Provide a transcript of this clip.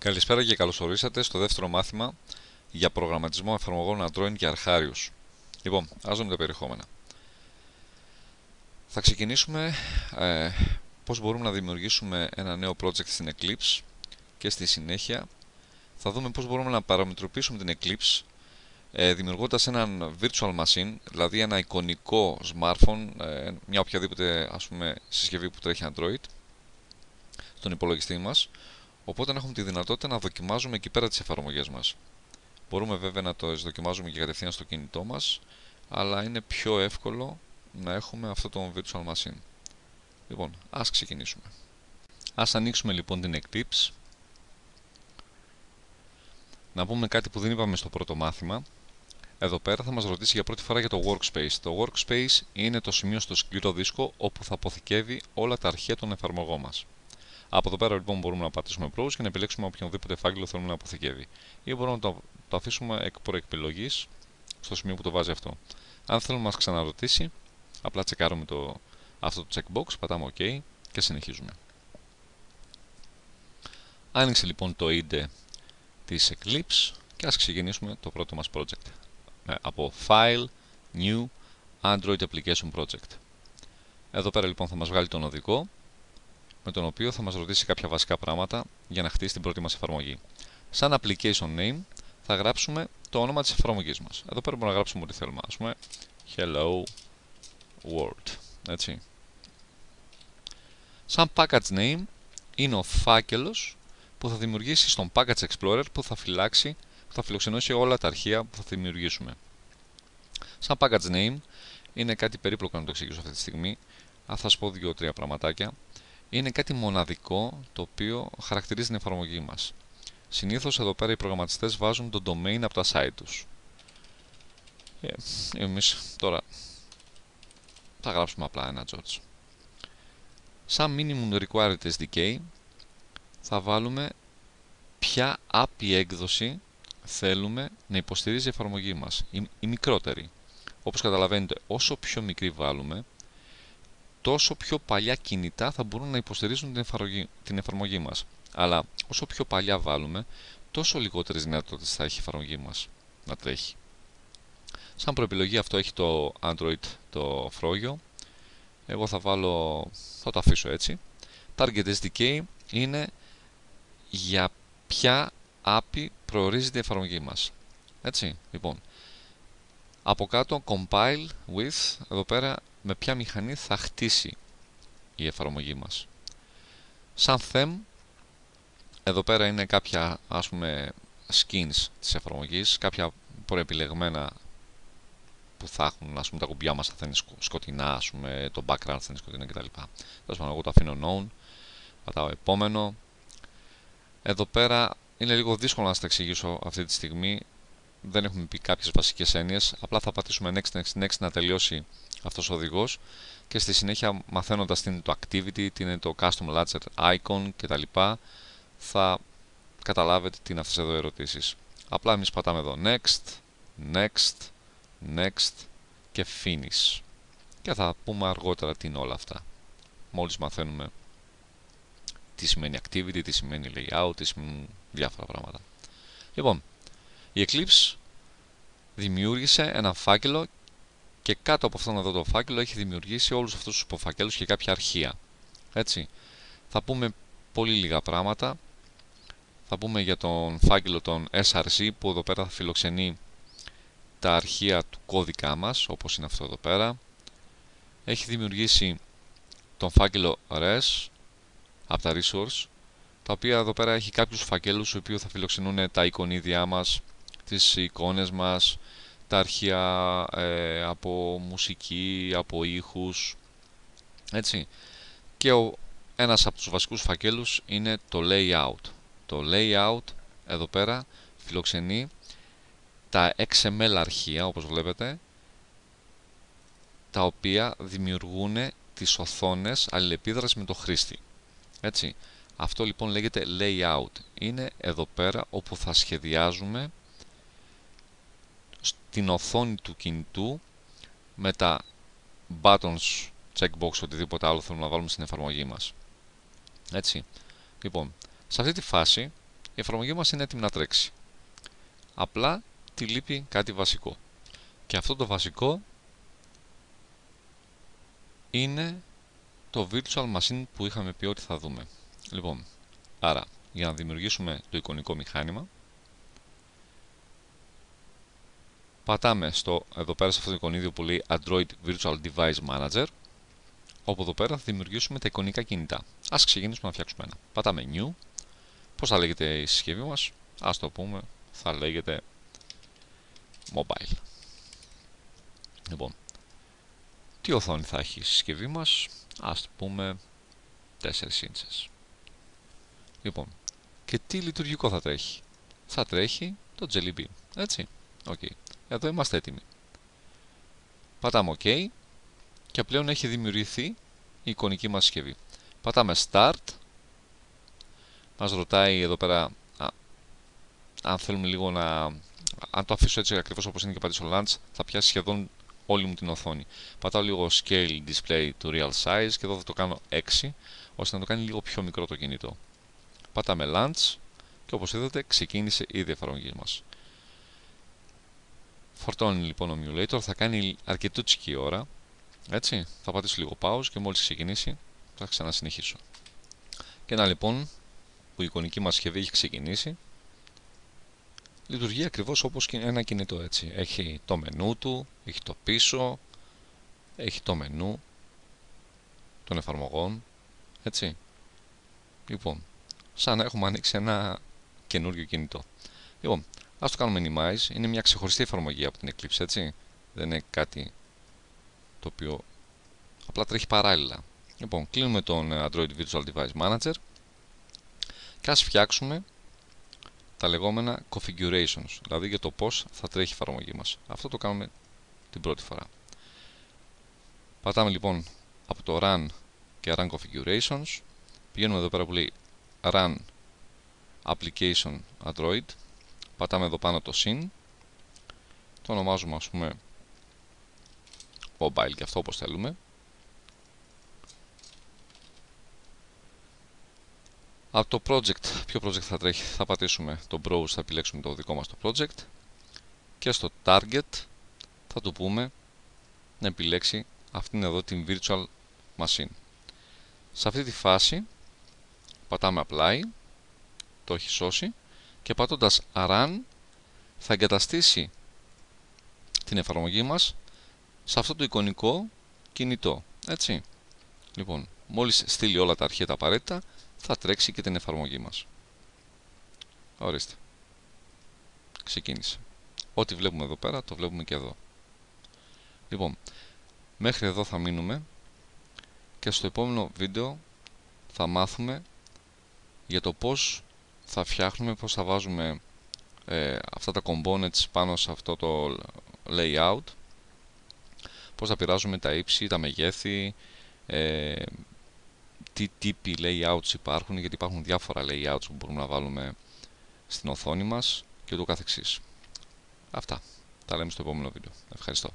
Καλησπέρα και καλώς ορίσατε στο δεύτερο μάθημα για προγραμματισμό εφαρμογών Android για αρχάριους. Λοιπόν, ας δούμε τα περιεχόμενα. Θα ξεκινήσουμε ε, πώς μπορούμε να δημιουργήσουμε ένα νέο project στην Eclipse και στη συνέχεια θα δούμε πώς μπορούμε να παραμετροποιήσουμε την Eclipse ε, δημιουργώντας έναν virtual machine, δηλαδή ένα εικονικό smartphone, ε, μια οποιαδήποτε ας πούμε, συσκευή που τρέχει Android, στον υπολογιστή μας, Οπότε να έχουμε τη δυνατότητα να δοκιμάζουμε εκεί πέρα τις εφαρμογές μας. Μπορούμε βέβαια να το δοκιμάζουμε και κατευθείαν στο κινητό μας, αλλά είναι πιο εύκολο να έχουμε αυτό το virtual machine. Λοιπόν, ας ξεκινήσουμε. Ας ανοίξουμε λοιπόν την Eclipse. Να πούμε κάτι που δεν είπαμε στο πρώτο μάθημα. Εδώ πέρα θα μας ρωτήσει για πρώτη φορά για το Workspace. Το Workspace είναι το σημείο στο σκληρό δίσκο όπου θα αποθηκεύει όλα τα αρχεία των εφαρμογών μας. Από εδώ πέρα λοιπόν μπορούμε να πατήσουμε Browse και να επιλέξουμε οποιονδήποτε φάκελο θέλουμε να αποθηκεύει. Ή μπορούμε να το, το αφήσουμε εκ προεκπιλογή στο σημείο που το βάζει αυτό. Αν θέλουμε να μας ξαναρωτήσει, απλά τσεκάρουμε το, αυτό το checkbox, πατάμε OK και συνεχίζουμε. Άνοιξε λοιπόν το IDE της Eclipse και ας ξεκινήσουμε το πρώτο μας project. Ε, από File, New, Android Application Project. Εδώ πέρα λοιπόν θα μας βγάλει τον οδικό με τον οποίο θα μας ρωτήσει κάποια βασικά πράγματα για να χτίσει την πρώτη μας εφαρμογή. Σαν application name θα γράψουμε το όνομα της εφαρμογής μας. Εδώ πέρα μπορούμε να γράψουμε ό,τι θέλουμε. Ας πούμε hello world. Έτσι. Σαν package name είναι ο φάκελος που θα δημιουργήσει στον Package Explorer που θα φυλάξει, που θα φιλοξενώσει όλα τα αρχεία που θα δημιουργήσουμε. Σαν package name είναι κάτι περίπλοκο να το εξηγήσω αυτή τη στιγμή. Θα σας πω δύο-τρία πραγματάκια είναι κάτι μοναδικό το οποίο χαρακτηρίζει την εφαρμογή μας. Συνήθως εδώ πέρα οι προγραμματιστές βάζουν το domain από τα site τους. Και εμείς τώρα θα γράψουμε απλά ένα George. Σαν minimum required SDK θα βάλουμε ποια API έκδοση θέλουμε να υποστηρίζει η εφαρμογή μας, η, η μικρότερη. Όπως καταλαβαίνετε, όσο πιο μικρή βάλουμε, τόσο πιο παλιά κινητά θα μπορούν να υποστηρίζουν την εφαρμογή, την εφαρμογή μας. Αλλά όσο πιο παλιά βάλουμε, τόσο λιγότερες δυνατότητες θα έχει η εφαρμογή μας να τρέχει. Σαν προεπιλογή αυτό έχει το Android το φρόγιο. Εγώ θα βάλω, θα το αφήσω έτσι. Target SDK είναι για ποια API προορίζεται η εφαρμογή μας. Έτσι, λοιπόν. Από κάτω compile with, εδώ πέρα με ποια μηχανή θα χτίσει η εφαρμογή μας. Σαν theme, εδώ πέρα είναι κάποια ας πούμε skins της εφαρμογής, κάποια προεπιλεγμένα που θα έχουν ας πούμε, τα κουμπιά μας θα είναι σκοτεινά, ας πούμε, το background θα είναι σκοτεινά κτλ. Τέλος πάντων, εγώ το αφήνω known, πατάω επόμενο. Εδώ πέρα είναι λίγο δύσκολο να σας τα εξηγήσω αυτή τη στιγμή, δεν έχουμε πει κάποιες βασικές έννοιες, απλά θα πατήσουμε next, next, next να τελειώσει αυτός ο οδηγός και στη συνέχεια μαθαίνοντας τι είναι το activity, τι είναι το custom ladder icon κτλ θα καταλάβετε τι είναι αυτές εδώ οι ερωτήσεις. Απλά εμείς πατάμε εδώ next, next, next και finish και θα πούμε αργότερα τι είναι όλα αυτά. Μόλις μαθαίνουμε τι σημαίνει activity, τι σημαίνει layout, τι σημαίνει διάφορα πράγματα. Λοιπόν, η Eclipse δημιούργησε ένα φάκελο και κάτω από αυτόν εδώ το φάκελο έχει δημιουργήσει όλους αυτούς τους υποφακέλους και κάποια αρχεία. Έτσι. Θα πούμε πολύ λίγα πράγματα. Θα πούμε για τον φάκελο των SRC που εδώ πέρα θα φιλοξενεί τα αρχεία του κώδικα μας, όπως είναι αυτό εδώ πέρα. Έχει δημιουργήσει τον φάκελο res από τα resource, τα οποία εδώ πέρα έχει κάποιους φακέλους οι οποίοι θα φιλοξενούν τα εικονίδια μας, τις εικόνες μας, τα αρχεία ε, από μουσική, από ήχους, έτσι. Και ο, ένας από τους βασικούς φακέλους είναι το layout. Το layout εδώ πέρα φιλοξενεί τα XML αρχεία, όπως βλέπετε, τα οποία δημιουργούν τις οθόνες αλληλεπίδρασης με το χρήστη. Έτσι. Αυτό λοιπόν λέγεται layout. Είναι εδώ πέρα όπου θα σχεδιάζουμε την οθόνη του κινητού με τα buttons, checkbox, οτιδήποτε άλλο θέλουμε να βάλουμε στην εφαρμογή μας. Έτσι. Λοιπόν, σε αυτή τη φάση, η εφαρμογή μας είναι έτοιμη να τρέξει. Απλά τη λείπει κάτι βασικό. Και αυτό το βασικό είναι το virtual machine που είχαμε πει ότι θα δούμε. Λοιπόν, άρα για να δημιουργήσουμε το εικονικό μηχάνημα πατάμε στο, εδώ πέρα σε αυτό το εικονίδιο που λέει Android Virtual Device Manager όπου εδώ πέρα θα δημιουργήσουμε τα εικονικά κινητά. Ας ξεκινήσουμε να φτιάξουμε ένα. Πατάμε New. Πώς θα λέγεται η συσκευή μας; Ας το πούμε, θα λέγεται Mobile. Λοιπόν, τι οθόνη θα έχει η συσκευή μας; Ας το πούμε 4 inches. Λοιπόν, και τι λειτουργικό θα τρέχει; Θα τρέχει το Jelly Bean. Έτσι; Okay. Εδώ είμαστε έτοιμοι. Πατάμε OK και πλέον έχει δημιουργηθεί η εικονική μας συσκευή. Πατάμε Start. Μας ρωτάει εδώ πέρα αν θέλουμε λίγο να... Αν το αφήσω έτσι ακριβώς όπως είναι και πατήσω Launch θα πιάσει σχεδόν όλη μου την οθόνη. Πατάω λίγο Scale Display to Real Size και εδώ θα το κάνω 6 ώστε να το κάνει λίγο πιο μικρό το κινητό. Πατάμε Launch και όπως είδατε ξεκίνησε ήδη η εφαρμογή μας. Φορτώνει λοιπόν ο emulator, θα κάνει αρκετούτσικη ώρα. Έτσι, θα πατήσω λίγο pause και μόλις ξεκινήσει θα ξανασυνεχίσω. Και να λοιπόν που η εικονική μας συσκευή έχει ξεκινήσει λειτουργεί ακριβώς όπως ένα κινητό έτσι. Έχει το μενού του, έχει το πίσω, έχει το μενού των εφαρμογών, έτσι. Λοιπόν, σαν να έχουμε ανοίξει ένα καινούριο κινητό. Λοιπόν, ας το κάνουμε minimize, είναι μια ξεχωριστή εφαρμογή από την Eclipse, έτσι. Δεν είναι κάτι το οποίο απλά τρέχει παράλληλα. Λοιπόν, κλείνουμε τον Android Virtual Device Manager και ας φτιάξουμε τα λεγόμενα configurations, δηλαδή για το πώς θα τρέχει η εφαρμογή μας. Αυτό το κάνουμε την πρώτη φορά. Πατάμε λοιπόν από το Run και Run Configurations, πηγαίνουμε εδώ πέρα που λέει Run Application Android, πατάμε εδώ πάνω το Syn, το ονομάζουμε ας πούμε Mobile και αυτό όπως θέλουμε, Από το project, ποιο project θα τρέχει, θα πατήσουμε το browse, θα επιλέξουμε το δικό μας το project. Και στο target θα του πούμε να επιλέξει αυτήν εδώ την virtual machine. Σε αυτή τη φάση πατάμε apply, το έχει σώσει και πατώντας run θα εγκαταστήσει την εφαρμογή μας σε αυτό το εικονικό κινητό. Έτσι. Λοιπόν, μόλις στείλει όλα τα αρχεία τα απαραίτητα θα τρέξει και την εφαρμογή μας. Ορίστε. Ξεκίνησε. Ό,τι βλέπουμε εδώ πέρα, το βλέπουμε και εδώ. Λοιπόν, μέχρι εδώ θα μείνουμε και στο επόμενο βίντεο θα μάθουμε για το πώς θα φτιάχνουμε, πώς θα βάζουμε ε, αυτά τα components πάνω σε αυτό το layout πώς θα πειράζουμε τα ύψη, τα μεγέθη ε, τι τύποι layouts υπάρχουν, γιατί υπάρχουν διάφορα layouts που μπορούμε να βάλουμε στην οθόνη μας και ούτω καθεξής. Αυτά. Τα λέμε στο επόμενο βίντεο. Ευχαριστώ.